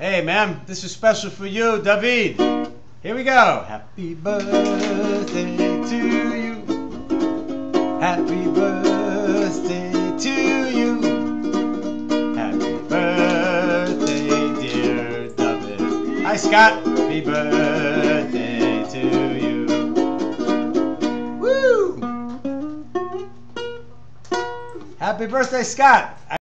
Hey, ma'am. this is special for you, David. Here we go. Happy birthday to you. Happy birthday to you. Happy birthday, dear David. Hi, Scott. Happy birthday to you. Woo! Happy birthday, Scott.